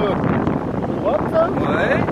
Ouais.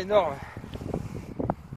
Énorme.